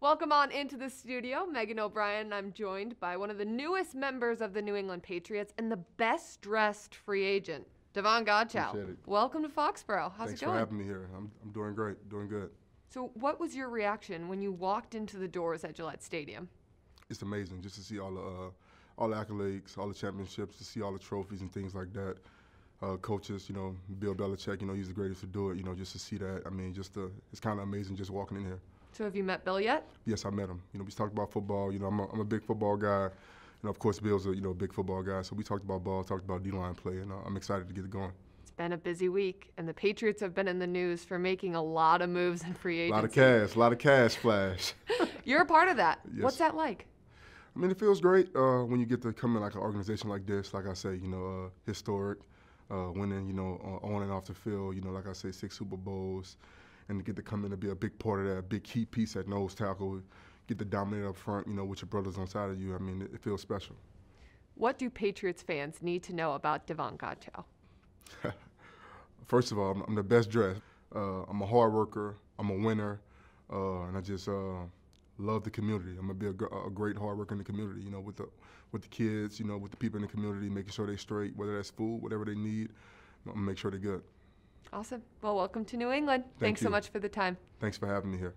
Welcome on into the studio, Megan O'Brien. I'm joined by one of the newest members of the New England Patriots and the best dressed free agent, Davon it. Welcome to Foxborough. How's Thanks it for going? having me here. I'm, I'm doing great, doing good. So, what was your reaction when you walked into the doors at Gillette Stadium? It's amazing just to see all the uh, all the accolades, all the championships, to see all the trophies and things like that. Uh, coaches, you know, Bill Belichick, you know, he's the greatest to do it. You know, just to see that, I mean, just to, it's kind of amazing just walking in here. So, have you met Bill yet? Yes, I met him. You know, we talked about football. You know, I'm a, I'm a big football guy. You know, of course, Bill's a you know big football guy. So we talked about ball, talked about D-line play, and uh, I'm excited to get it going. It's been a busy week, and the Patriots have been in the news for making a lot of moves in free A lot of cash, a lot of cash flash. You're a part of that. Yes. What's that like? I mean, it feels great uh, when you get to come in like an organization like this. Like I say, you know, uh, historic, uh, winning, you know, uh, on and off the field. You know, like I say, six Super Bowls, and to get to come in and be a big part of that, big key piece at nose tackle, get to dominate up front. You know, with your brothers on side of you. I mean, it, feels special. What do Patriots fans need to know about Davon Godchaux? First of all, I'm, I'm the best dressed. Uh, I'm a hard worker. I'm a winner, uh, and I just uh, love the community. I'm gonna be a, a great hard worker in the community. You know, with the with the kids. You know, with the people in the community, making sure they're straight, whether that's food, whatever they need. I'm gonna make sure they're good. Awesome. Well, welcome to New England. Thanks so much for the time. Thanks for having me here.